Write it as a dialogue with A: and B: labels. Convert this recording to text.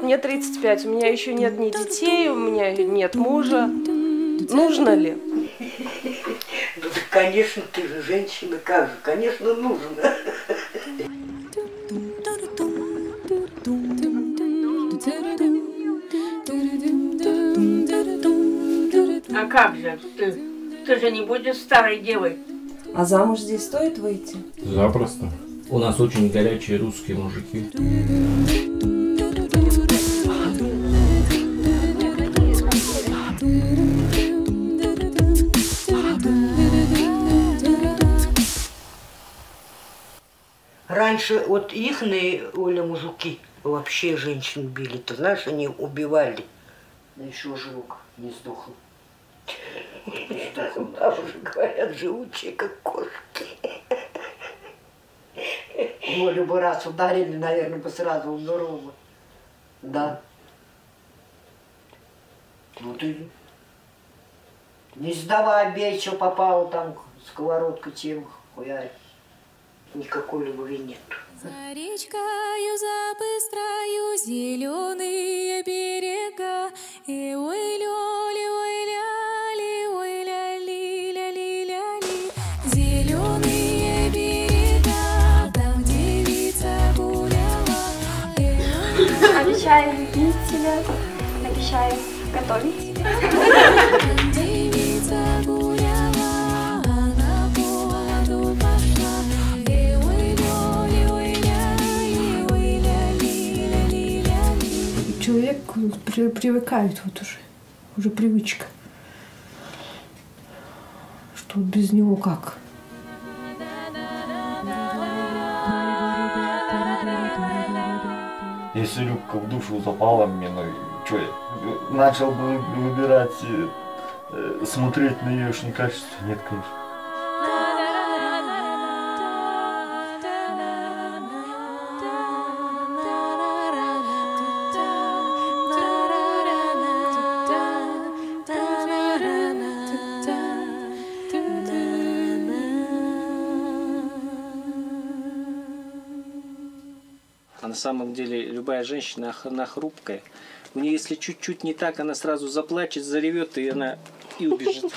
A: Мне 35, у меня еще нет ни детей, у меня нет мужа. Нужно ли?
B: Ну, так, конечно, ты же женщина, как же, конечно, нужно.
C: А как же? Ты, ты же не будешь старой девой.
A: А замуж здесь стоит выйти?
D: Запросто. У нас очень горячие русские мужики.
B: Раньше вот ихные, Оля, мужики вообще женщин били. Ты знаешь, они убивали. Да еще жук не сдохл. Уже говорят, живучие, как кошки. Олю бы раз ударили, наверное, бы сразу умерла. Да. Ну ты не сдавай, бей, что попало там, сковородка чем, хуярь. Никакой любви нет.
E: За речкою, за быстрою зеленые
F: Обещаем любить тебя, обещаем готовить.
E: Ляли.
G: Человек при- привыкает вот уже, уже привычка. Что без него как?
H: Если Любка в душу запала мне, ну что я начал бы выбирать, э, смотреть на ее качество? Нет, конечно.
I: А на самом деле любая женщина, она хрупкая. У нее если чуть-чуть не так, она сразу заплачет, заревет, и она и убежит.